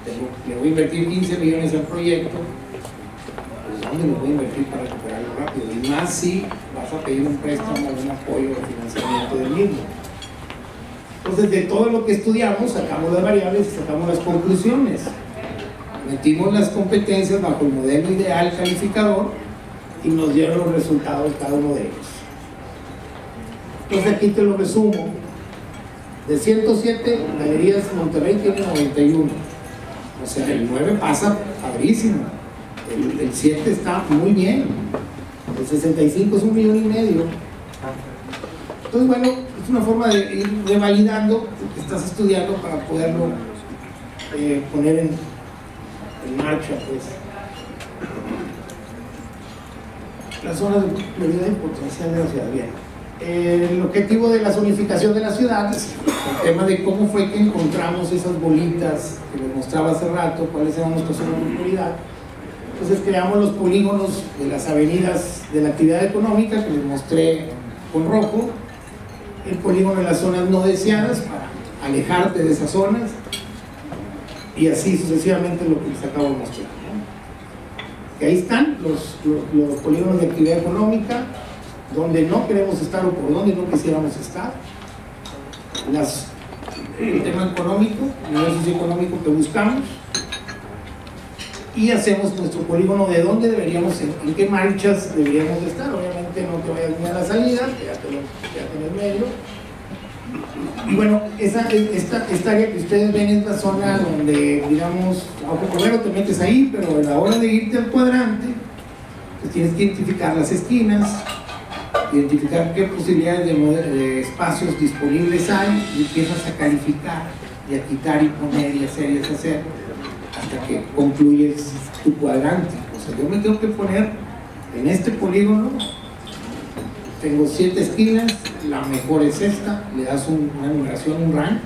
tengo- le voy a invertir 15 millones al proyecto, pues ¿dónde lo voy a invertir para recuperarlo rápido? Y más si vas a pedir un préstamo o un apoyo de financiamiento del mismo. Entonces, de todo lo que estudiamos, sacamos las variables y sacamos las conclusiones. Metimos las competencias bajo el modelo ideal calificador y nos dieron los resultados cada uno de ellos. Entonces, aquí te lo resumo. De 107, Galerías Monterrey tiene 91. O sea, el 9 pasa padrísimo. El, el 7 está muy bien. El 65 es un millón y medio. Entonces, bueno, es una forma de ir revalidando lo que estás estudiando para poderlo eh, poner en, marcha, pues. Las zonas de prioridad y potencial de la ciudad. Bien. El objetivo de la zonificación de la ciudad el tema de cómo fue que encontramos esas bolitas que les mostraba hace rato, cuáles eran nuestras zonas de prioridad. Entonces creamos los polígonos de las avenidas de la actividad económica que les mostré con rojo, el polígono de las zonas no deseadas para alejarte de esas zonas y así sucesivamente lo que les acabo de mostrar. ¿no? Que ahí están los, los, los polígonos de actividad económica, donde no queremos estar o por donde no quisiéramos estar, las, el tema económico, el nivel socioeconómico que buscamos, y hacemos nuestro polígono de dónde deberíamos, en, qué marchas deberíamos de estar. Obviamente no te vayas ni a la salida, quédate, quédate en el medio. Y bueno, esa, esta, esta área que ustedes ven es la zona donde, digamos, aunque primero te metes ahí, pero a la hora de irte al cuadrante, pues tienes que identificar las esquinas, identificar qué posibilidades de, de espacios disponibles hay y empiezas a calificar y a quitar y poner y hacer y deshacer hasta que concluyes tu cuadrante. O sea, yo me tengo que poner en este polígono, tengo siete esquinas, la mejor es esta, le das un- una numeración, un rank,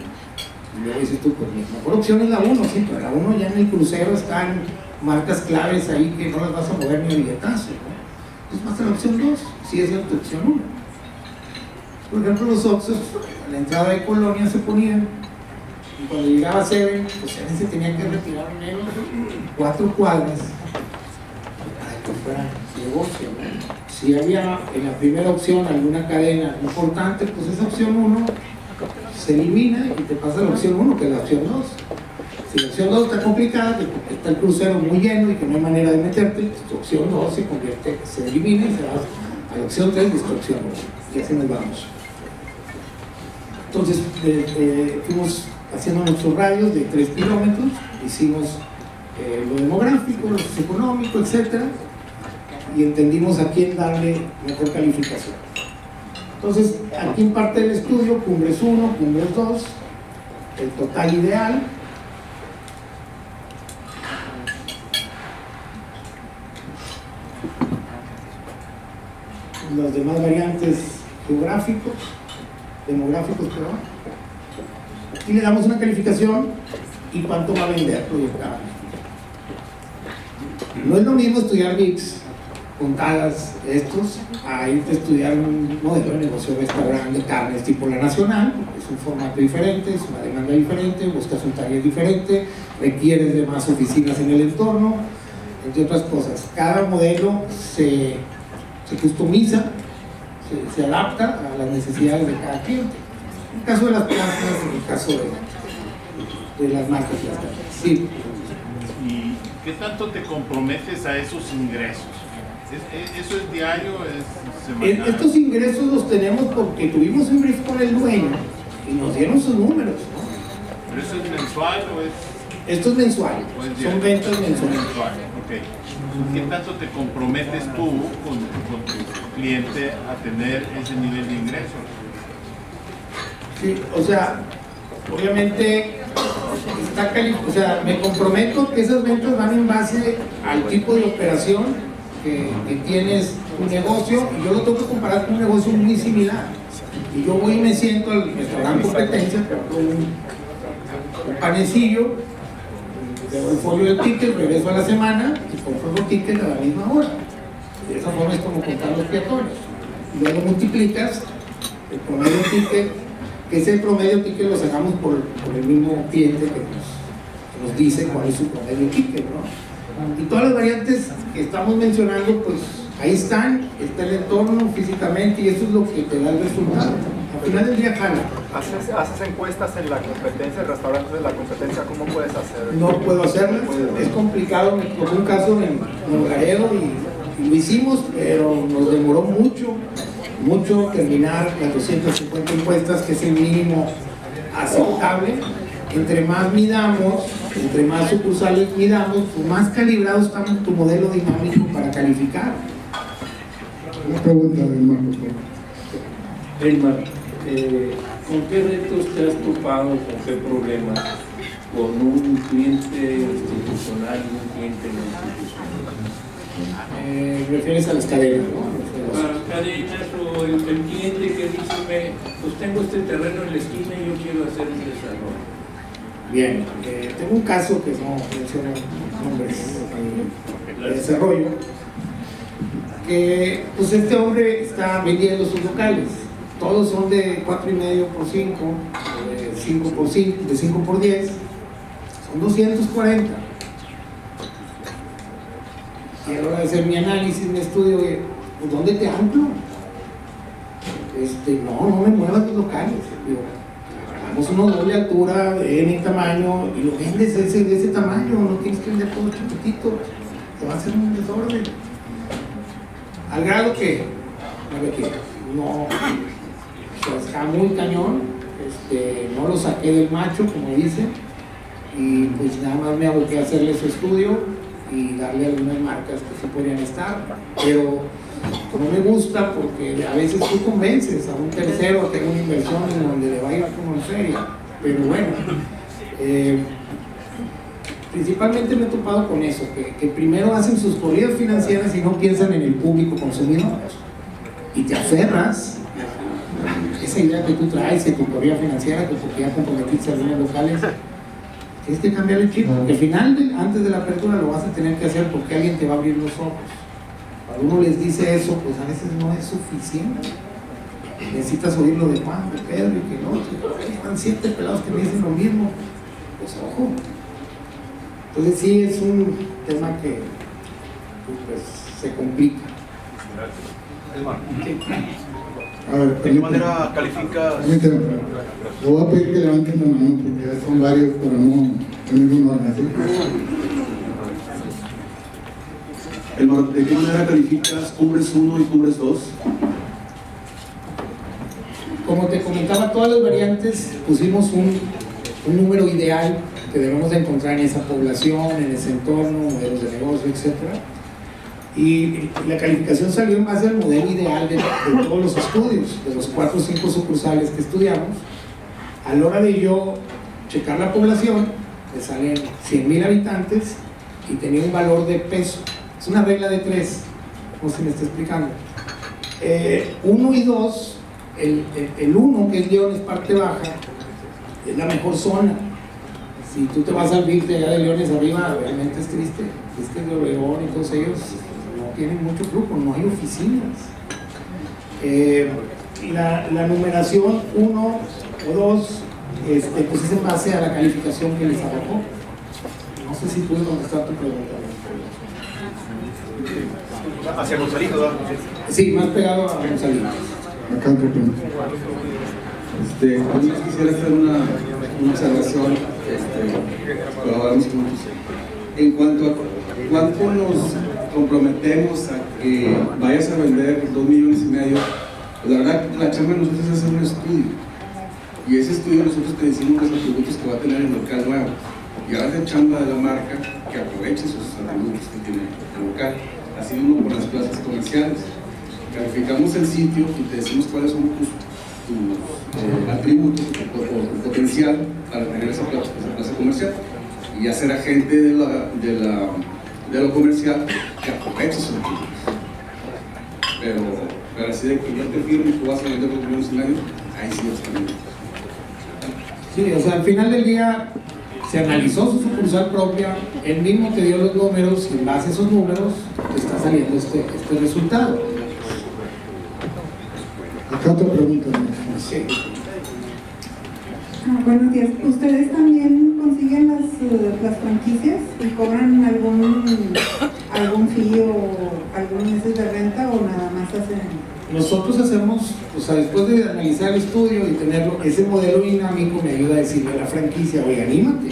y luego dices tú, pues mi mejor opción es la 1, sí, pero la 1 ya en el crucero están marcas claves ahí que no las vas a mover ni a billetazo, ¿no? Entonces vas a la opción 2, si es la opción 1. Por ejemplo, los Oxos, a la entrada de Colonia se ponían y cuando llegaba Seven, pues Seven se tenía que retirar menos cuatro cuadras para fuera negocio. Si había en la primera opción alguna cadena importante, pues esa opción 1 se elimina y te pasa la opción 1, que es la opción 2. Si la opción 2 está complicada, que está el crucero muy lleno y que no hay manera de meterte, tu opción 2 se convierte, se elimina y se va a la opción 3 y esta opción 1. Y así nos vamos. Entonces, eh, eh, fuimos haciendo nuestros radios de 3 kilómetros, hicimos eh, lo demográfico, lo socioeconómico, etc. Y entendimos a quién darle mejor calificación. Entonces, aquí en parte del estudio, cumbres 1, cumbres 2, el total ideal. Los demás variantes geográficos, demográficos, perdón, y le damos una calificación y cuánto va a vender proyectado. No es lo mismo estudiar VIX contadas estos a irte a estudiar un modelo de negocio restaurante de carnes tipo la nacional, es un formato diferente, es una demanda diferente, buscas un taller diferente, requieres de más oficinas en el entorno, entre otras cosas. Cada modelo se, se customiza, se, se adapta a las necesidades de cada cliente. En el caso de las plazas, en el caso de, de las marcas y las cadenas. Sí. ¿Y qué tanto te comprometes a esos ingresos? ¿Es- es- ¿Eso es diario? ¿Es semanal? Estos ingresos los tenemos porque tuvimos un brief con el dueño y nos dieron sus números. ¿no? ¿Pero eso es mensual o es Esto es mensual, son ventas mensuales. Mensual? Ok. ¿Qué tanto te comprometes tú con, con tu cliente a tener ese nivel de ingresos? Sí, o sea, obviamente está o sea, me comprometo que esas ventas van en base al tipo de operación que, tienes tu negocio y yo lo tengo que comparar con un negocio muy similar. Y yo voy y me siento al restaurante competencia, compro un, un panecillo, le doy folio de ticket, regreso a la semana y compro los tickets a la misma hora. De esa forma es como contar los peatones. Luego multiplicas el promedio ticket, que ese promedio ticket lo sacamos por, por el mismo cliente que nos, que nos dice cuál es su promedio ticket, ¿no? Y todas las variantes que estamos mencionando, pues ahí están, está el entorno físicamente y eso es lo que te da el resultado. Al final del día jala. ¿Haces, haces encuestas en la competencia, en restaurantes de la competencia? ¿Cómo puedes hacer? no puedo hacerlas, es complicado, me tocó un caso en Nuevo Laredo y, y lo hicimos, pero nos demoró mucho, mucho terminar las 250 encuestas, que es el mínimo aceptable. Entre más midamos, entre más sucursales midamos, pues más calibrado está tu modelo dinámico para calificar. Una pregunta del Marco. por favor. Eh, ¿con qué retos te has topado, con qué problemas con un cliente institucional y un cliente no institucional? Eh, refieres a las cadenas, ¿no? Para cadenas o el, el cliente que dice, "Me, pues tengo este terreno en la esquina y yo quiero hacer un desarrollo. Bien, eh, tengo un caso que no menciono nombres eh, de desarrollo, que pues este hombre está vendiendo sus locales, todos son de 4,5 por 5, de 5 por 5, de 5 por 10, son 240. Y a la hora de hacer mi análisis, mi estudio, pues ¿dónde te anclo? Este, no, no me muevas los locales. Digo, hagamos una doble altura de mi tamaño y lo vendes ese, de ese tamaño, no tienes que vender todo chiquitito, te va a hacer un desorden. Al grado que, que no, está muy cañón, este, no lo saqué del macho, como dice, y pues nada más me aboqué a hacerle su estudio y darle algunas marcas que sí podrían estar, pero no me gusta porque a veces tú convences a un tercero a haga una inversión en donde le va a ir como en feria, pero bueno, eh, principalmente me he topado con eso, que, que primero hacen sus corridas financieras y no piensan en el público consumidor y te aferras esa idea que tú traes de tu corrida financiera, que porque ya comprometiste a algunos locales, tienes que cambiar el chip, porque al final, de- antes de la apertura, lo vas a tener que hacer porque alguien te va a abrir los ojos. Cuando uno les dice eso, pues a veces no es suficiente. Necesitas oírlo de Juan, de Pedro y que no, que van siete pelados que me dicen lo mismo. Pues ojo. Entonces sí es un tema que pues, se complica. A ver, ¿De qué manera calificas? Permíteme. Le voy a pedir que levanten la mano porque ya son varios para no tener un orden ¿de qué manera calificas cumbres 1 y cumbres 2? Como te comentaba, todas las variantes pusimos un, un número ideal que debemos de encontrar en esa población, en ese entorno, modelos de negocio, etc. Y la calificación salió en base al modelo ideal de, todos los estudios, de los cuatro o cinco sucursales que estudiamos. A la hora de yo checar la población, me salen 100 mil habitantes y tenía un valor de peso. Es una regla de tres, como se me está explicando. Eh, uno y dos, el, uno, que es León, es parte baja, es la mejor zona. Si tú te vas al BIC de allá de Leones arriba, realmente es triste. Es que de Obregón y todos ellos tienen mucho flujo, no hay oficinas. Eh, la, la numeración 1 o 2 este, pues es en base a la calificación que les arrojó. No sé si pude contestar tu pregunta. Hacia Gonzalito, ¿verdad? Sí, más pegado a González. Acá. Este, yo quisiera hacer una, una observación, este, colaboramos juntos. En cuanto a cuánto nos comprometemos a que vayas a vender dos millones y medio, la verdad la chamba de nosotros es hacer un estudio. Y ese estudio nosotros te decimos los atributos que va a tener el local nuevo. Y ahora es chamba de la marca que aproveche sus atributos que tiene el local, así mismo por las plazas comerciales. Calificamos el sitio y te decimos cuáles son tus, eh, atributos o, tu potencial para tener esa plaza, comercial. Y hacer agente de, de, la, de lo comercial que aproveche sus atributos. Pero, pero así de que yo te firme y tú vas a vender los millones y medio, ahí sí vas a. Sí, o sea, al final del día se analizó su sucursal propia, él mismo te dio los números y en base a esos números te está saliendo este, este resultado. Acá otra pregunta. Sí. Ah, buenos días. ¿Ustedes también consiguen las, eh, las franquicias y cobran algún algún fee o algún meses de renta o nada más hacen? Nosotros hacemos, o sea, después de analizar el estudio y tenerlo, ese modelo dinámico me ayuda a decirle a la franquicia, oye, anímate,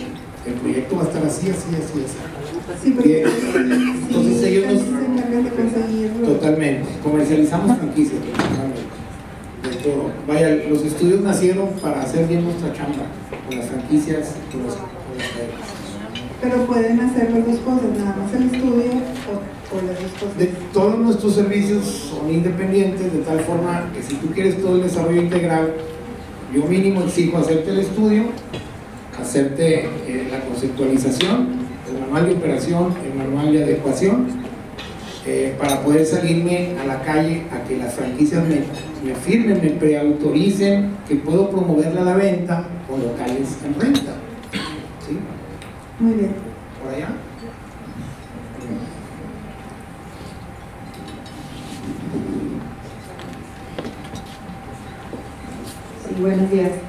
el proyecto va a estar así, así, así, así. Sí, porque. Entonces ellos nos- se encargan de conseguirlo. Totalmente, comercializamos franquicias, Vaya, los estudios nacieron para hacer bien nuestra chamba, con las franquicias, con, los, con las. Pero pueden hacer las dos cosas, nada más el estudio o, o las dos cosas. De, todos nuestros servicios son independientes de tal forma que si tú quieres todo el desarrollo integral, yo mínimo exijo hacerte el estudio, hacerte eh, la conceptualización, el manual de operación, el manual de adecuación, eh, para poder salirme a la calle a que las franquicias me, me firmen, me preautoricen que puedo promoverla a la venta con locales en renta. ¿Sí? Muy bien. ¿Por allá? Sí, buenos días.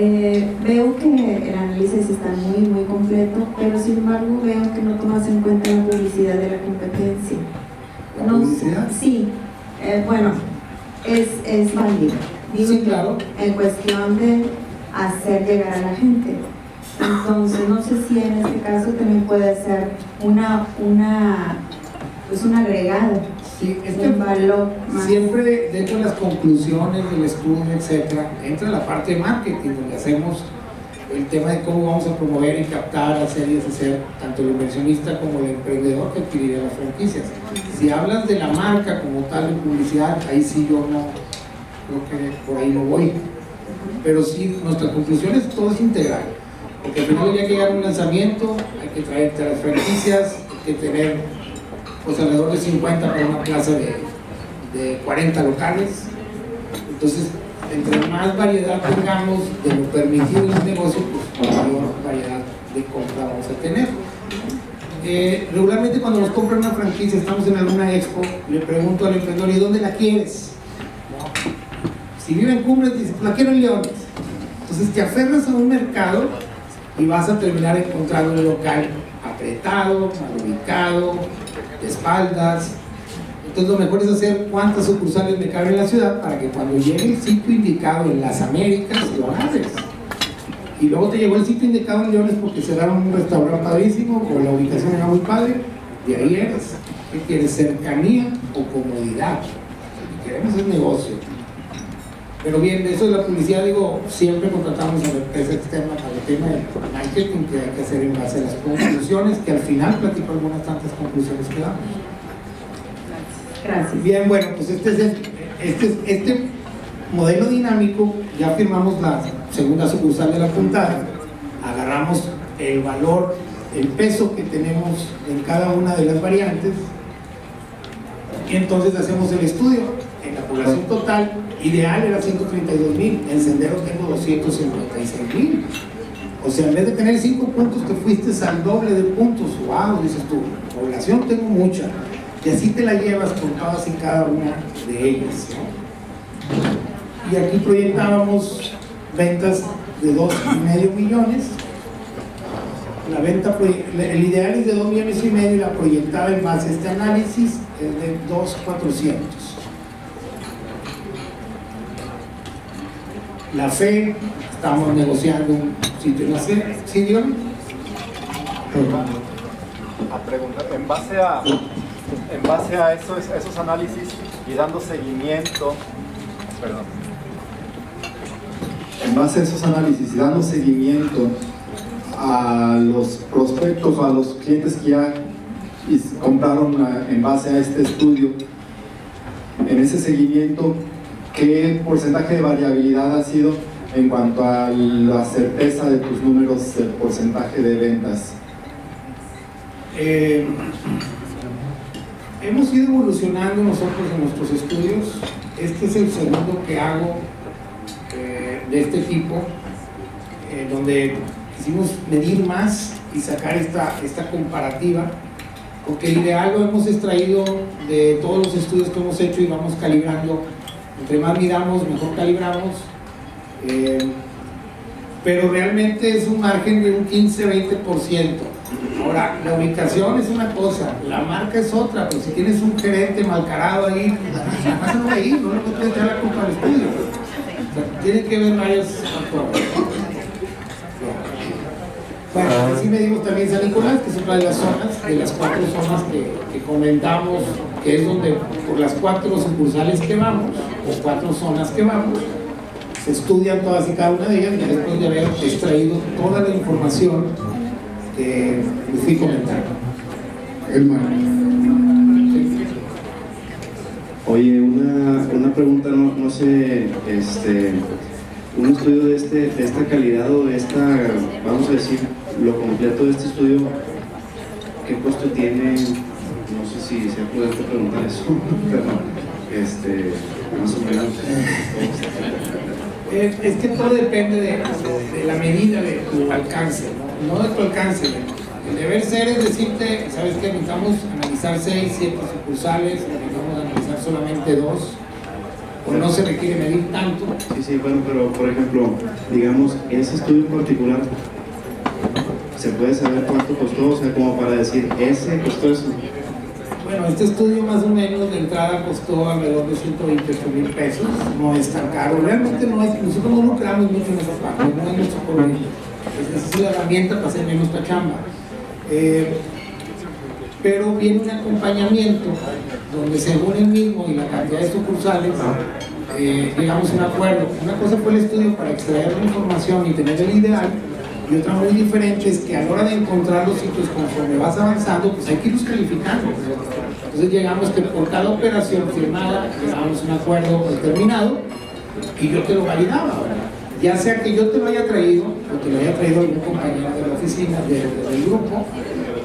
Eh, veo que el análisis está muy, muy completo, pero sin embargo veo que no tomas en cuenta la publicidad de la competencia. ¿La No- publicidad? Sí, eh, bueno, es, es válido. Digo Sí, claro. En cuestión de hacer llegar a la gente. Entonces, no sé si en este caso también puede ser una, una, pues un agregado, Sí, este valor más. Siempre dentro de las conclusiones del estudio, etcétera, entra la parte de marketing, donde hacemos el tema de cómo vamos a promover y captar, hacer y deshacer tanto el inversionista como el emprendedor que adquiriría las franquicias. Si hablas de la marca como tal en publicidad, ahí sí yo no creo que por ahí no voy. Pero sí, nuestra conclusión es todo es integral. Porque al final hay que llegar un lanzamiento, hay que traerte las franquicias, hay que tener pues alrededor de 50 para una plaza de, de 40 locales. Entonces, entre más variedad tengamos de lo permitido en el negocio, pues mayor variedad de compra vamos a tener. Eh, regularmente cuando nos compran una franquicia, estamos en alguna expo, le pregunto al emprendedor, ¿y dónde la quieres? Si vive en Cumbres, dice, la quiero en Leones. Entonces te aferras a un mercado y vas a terminar encontrando un local apretado, mal ubicado, de espaldas. Entonces lo mejor es hacer cuántas sucursales me caben en la ciudad para que cuando llegue el sitio indicado en las Américas lo agarres. Y luego te llegó el sitio indicado en Leones porque cerraron un restaurante padrísimo o la ubicación era muy padre, y ahí eres. ¿Qué quieres? ¿Cercanía o comodidad? Lo que queremos es negocio. Pero bien, de eso de la publicidad, digo, siempre contratamos a la empresa externa para el tema del marketing que hay que hacer en base a las conclusiones, que al final platico algunas tantas conclusiones que damos. Gracias. Bien, bueno, pues este es el- este, es- este modelo dinámico, ya firmamos la segunda sucursal de la puntada, agarramos el valor, el peso que tenemos en cada una de las variantes, y entonces hacemos el estudio. En la población total ideal era 132 mil, en Sendero tengo 256 mil. O sea, en vez de tener 5 puntos, te fuiste al doble de puntos. ¡Wow! Dices tú, población tengo mucha. Y así te la llevas con todas y cada una de ellas. Y aquí proyectábamos ventas de 2,5 millones. La venta, el ideal es de 2 millones y medio y la proyectada en base a este análisis es de 2,400. La fe, estamos negociando un sitio en la fe. ¿Sí, dígame? A preguntar, en base a, en base a esos, esos análisis y dando seguimiento, perdón, En base a esos análisis y dando seguimiento a los prospectos o a los clientes que ya compraron a- en base a este estudio, en ese seguimiento, ¿qué porcentaje de variabilidad ha sido en cuanto a la certeza de tus números del porcentaje de ventas? Eh, hemos ido evolucionando nosotros en nuestros estudios. Este es el segundo que hago eh, de este tipo, eh, donde quisimos medir más y sacar esta, esta comparativa, porque el ideal lo hemos extraído de todos los estudios que hemos hecho y vamos calibrando. Entre más miramos, mejor calibramos. Eh, pero realmente es un margen de un 15-20%. Ahora, la ubicación es una cosa, la marca es otra, pero si tienes un gerente malcarado ahí, pues no va a ir, no le puedes echar la culpa al estudio. Tiene que ver varios factores. Bueno, así medimos también San Nicolás, que es otra de las zonas, de las cuatro zonas que, comentamos, que es donde por las cuatro sucursales que vamos, o cuatro zonas que vamos, se estudian todas y cada una de ellas y después de haber extraído toda la información que les fui comentando. Oye, una, una pregunta, no, no sé, este, un estudio de, este, de esta calidad o de esta, vamos a decir, lo completo de este estudio, ¿qué costo tiene? No sé si se puede preguntar eso, [LAUGHS] pero este, más o menos. Es, es que todo depende de, la medida de tu alcance, no, No de tu alcance. El deber ser es decirte, ¿sabes qué? Necesitamos analizar seis, siete sucursales, o necesitamos analizar solamente dos, o no se requiere medir tanto. Sí, sí, bueno, pero por ejemplo, digamos, ese estudio en particular, ¿se puede saber cuánto costó? O sea, como para decir, ese costó eso. Bueno, este estudio más o menos de entrada costó alrededor de 128 mil pesos, no es tan caro, realmente no es, nosotros no lucramos mucho en esa parte, no es nuestro problema, esa es la herramienta para hacer menos esta chamba. Eh, pero viene un acompañamiento donde según el mismo y la cantidad de sucursales eh, llegamos a un acuerdo. Una cosa fue el estudio para extraer la información y tener el ideal y otra muy diferente es que a la hora de encontrar los sitios conforme vas avanzando, pues hay que irlos calificando. Entonces llegamos que por cada operación firmada, llegábamos a un acuerdo determinado y yo te lo validaba. Ya sea que yo te lo haya traído o te lo haya traído algún compañero de la oficina, de- de- del grupo,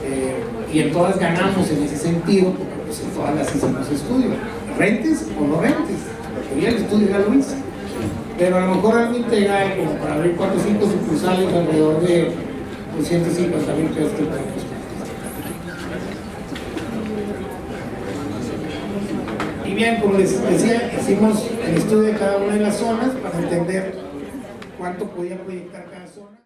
eh, y en todas ganamos en ese sentido, porque pues en todas las hicimos estudio. Rentes o no rentes, porque el estudio ya lo hice. Pero a lo mejor algo integral, como para abrir 4 o 5 sucursales alrededor de 250 mil pesos que costar. Y bien, como les decía, hicimos el estudio de cada una de las zonas para entender cuánto podía proyectar cada zona.